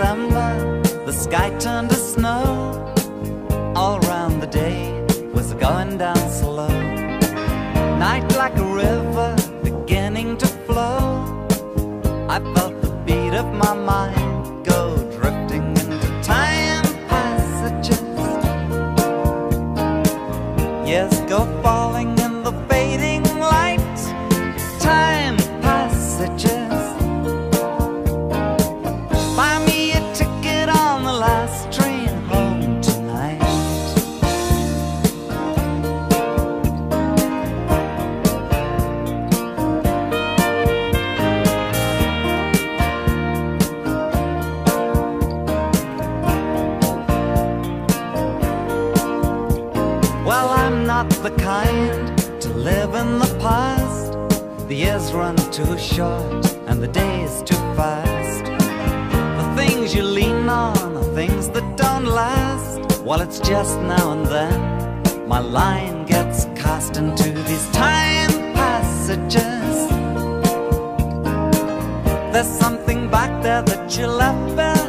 the sky turned to snow. All around the day was going down slow. Night like a river beginning to flow. I felt the beat of my mind go drifting into time passages. Yes, go falling Well, I'm not the kind to live in the past. The years run too short and the days too fast. The things you lean on are things that don't last. Well, it's just now and then my line gets cast into these time passages. There's something back there that you left behind.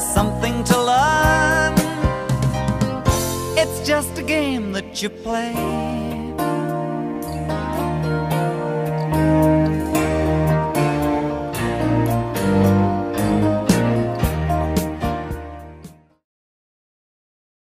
Something to learn. It's just a game that you play.